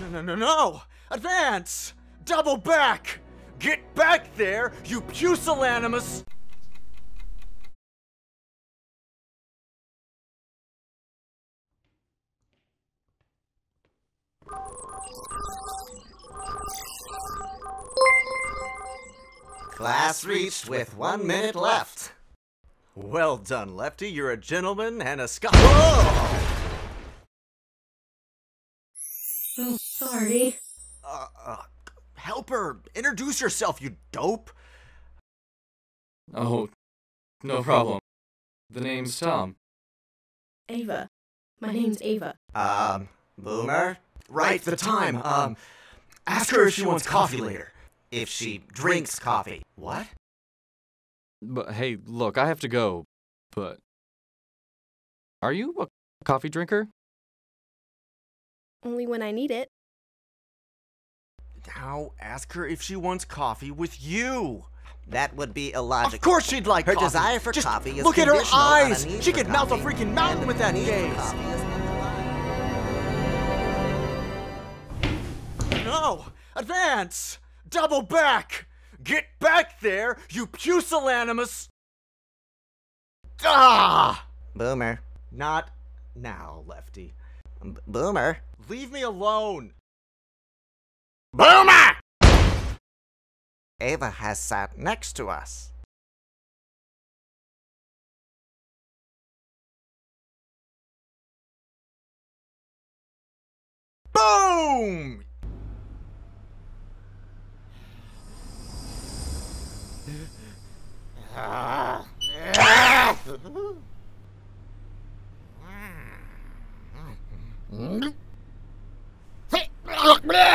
No, no, no, no! Advance! Double back! Get back there, you pusillanimous! Class reached with one minute left. Well done, Lefty. You're a gentleman and a scholar. Whoa! Oh, sorry. Uh, uh, help her. Introduce yourself, you dope. Oh, no problem. The name's Tom. Ava. My name's Ava. Um, Boomer? Right, the time. Um, ask her if she wants coffee later. If she drinks coffee. What? But hey, look, I have to go. But. Are you a coffee drinker? Only when I need it. Now ask her if she wants coffee with you. That would be illogical. Of course she'd like Her coffee. desire for Just coffee is look at her conditional on a eyes. She could melt a freaking mountain with that the need for gaze. coffee is intertwined. No! Advance! Double back! Get back there, you pusillanimous! Ah! Boomer. Not now, Lefty. B- Boomer. Leave me alone. Boomer! Ava has sat next to us. Boom! Hey!